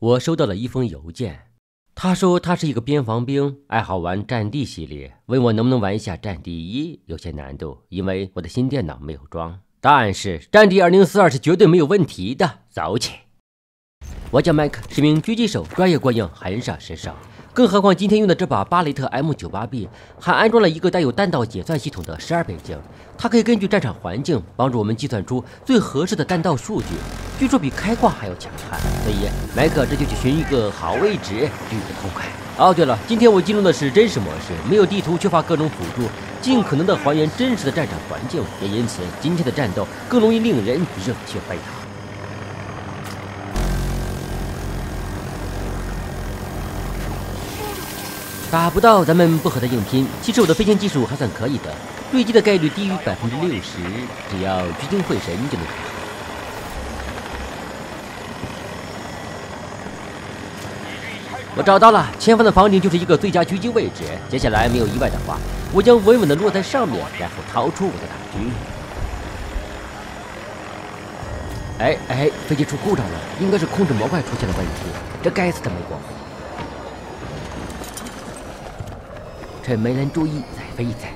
我收到了一封邮件，他说他是一个边防兵，爱好玩战地系列，问我能不能玩一下战地一，有些难度，因为我的新电脑没有装。但是战地二零四二是绝对没有问题的，走起！我叫麦克，是名狙击手，专业过硬，很少失手。更何况今天用的这把巴雷特 M98B 还安装了一个带有弹道解算系统的十二倍镜，它可以根据战场环境帮助我们计算出最合适的弹道数据，据说比开挂还要强悍。所以麦克这就去寻一个好位置，举个痛快。哦，对了，今天我进入的是真实模式，没有地图，缺乏各种辅助，尽可能的还原真实的战场环境，也因此今天的战斗更容易令人热血沸腾。打不到咱们不和他硬拼。其实我的飞行技术还算可以的，坠机的概率低于百分之六十，只要聚精会神就能打。我找到了前方的房顶，就是一个最佳狙击位置。接下来没有意外的话，我将稳稳地落在上面，然后逃出我的大狙。哎哎，飞机出故障了，应该是控制模块出现了问题。这该死的美国！趁没人注意再飞一次。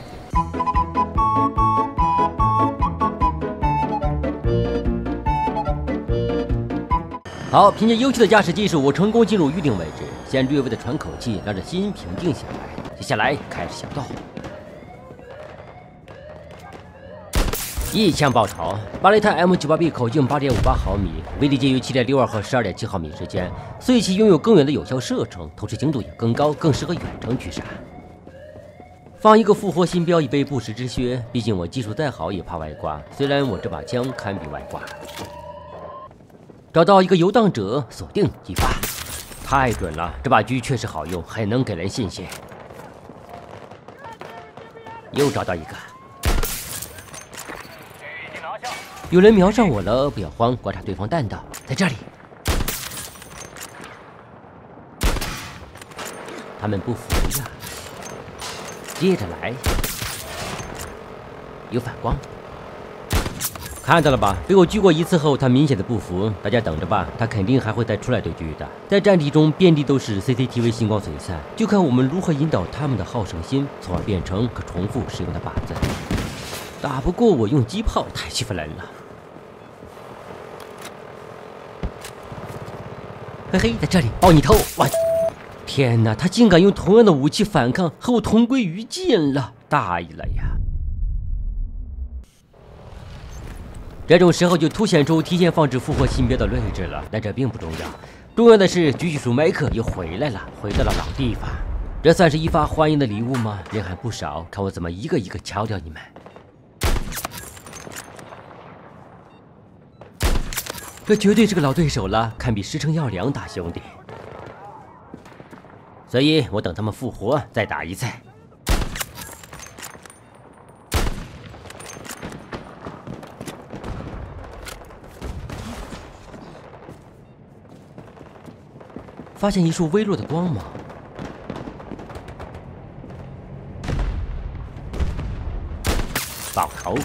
好，凭借优秀的驾驶技术，我成功进入预定位置。先略微的喘口气，让这心平静下来。接下来开始行动。一枪爆头，巴雷特 M98B 口径8.58毫米，威力介于7.62和12.7毫米之间，所以其拥有更远的有效射程，同时精度也更高，更适合远程狙杀。放一个复活新标以备不时之需，毕竟我技术再好也怕外挂。虽然我这把枪堪比外挂。找到一个游荡者，锁定击发，太准了！这把狙确实好用，很能给人信心。又找到一个，有人瞄上我了，不要慌，观察对方弹道，在这里。他们不服呀。接着来，有反光，看到了吧？被我狙过一次后，他明显的不服。大家等着吧，他肯定还会再出来对狙的。在战地中，遍地都是 CCTV 星光璀璨，就看我们如何引导他们的好胜心，从而变成可重复使用的靶子。打不过我用机炮，太欺负人了。嘿嘿，在这里，爆你头！我。天哪，他竟敢用同样的武器反抗，和我同归于尽了，大意了呀！这种时候就凸显出提前放置复活新标的睿智了，但这并不重要，重要的是狙击手麦克又回来了，回到了老地方。这算是一发欢迎的礼物吗？人还不少，看我怎么一个一个敲掉你们！这绝对是个老对手了，堪比石城耀良大兄弟。所以我等他们复活再打一次。发现一束微弱的光芒，爆头！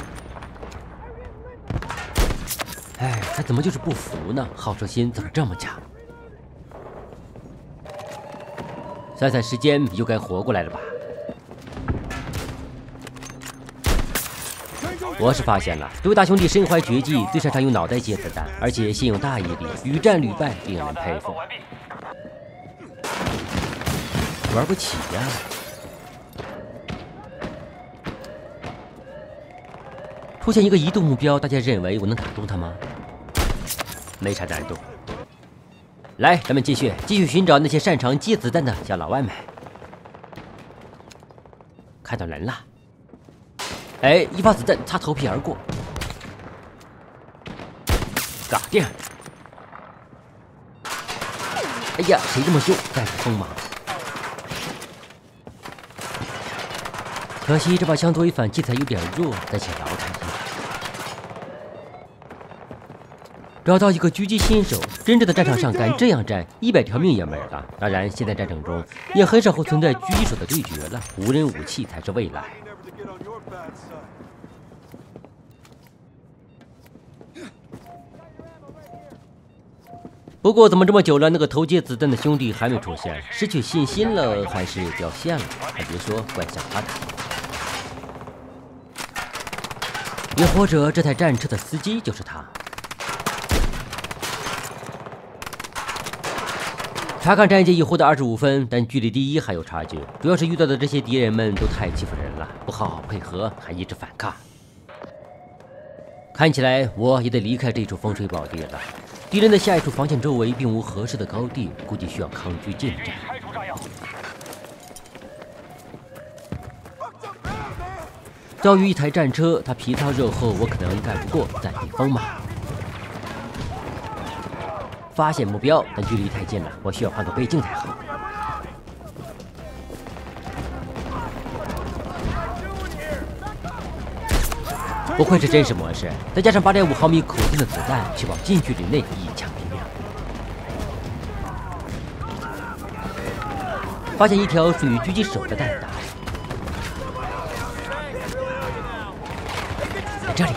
哎，他怎么就是不服呢？好胜心怎么这么强？算算时间，又该活过来了吧？我是发现了，这位大兄弟身怀绝技，最擅长用脑袋接子弹，而且心有大毅力，屡战屡败，令人佩服。玩不起呀！出现一个移动目标，大家认为我能打中他吗？没啥难度。来，咱们继续继续寻找那些擅长接子弹的小老外们。看到人了，哎，一发子弹擦头皮而过，搞定！哎呀，谁这么凶？带着锋芒。可惜这把枪作为反器材有点弱，再且老看一找到一个狙击新手，真正的战场上敢这样战，一百条命也没了。当然，现在战争中也很少会存在狙击手的对决了，无人武器才是未来。不过怎么这么久了，那个投接子弹的兄弟还没出现？失去信心了，还是掉线了？还别说，怪像他的。也或者这台战车的司机就是他。查看战绩已获得二十五分，但距离第一还有差距。主要是遇到的这些敌人们都太欺负人了，不好好配合，还一直反抗。看起来我也得离开这处风水宝地了。敌人的下一处防线周围并无合适的高地，估计需要抗拒近战。遭遇一台战车，它皮糙肉厚，我可能干不过，暂避锋芒。发现目标，但距离太近了，我需要换个倍镜才好。不愧是真实模式，再加上八点五毫米口径的子弹，确保近距离内一枪毙命。发现一条属于狙击手的弹道，在这里。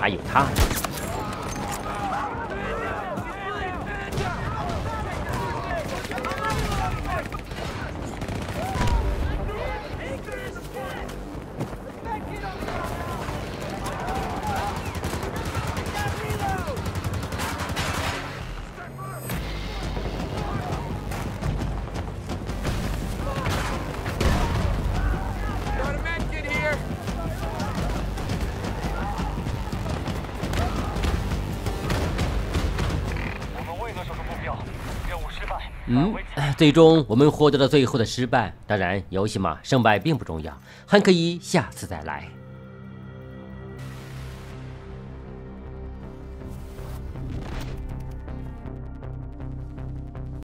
还有他。嗯，最终我们获得了最后的失败。当然，游戏嘛，胜败并不重要，还可以下次再来。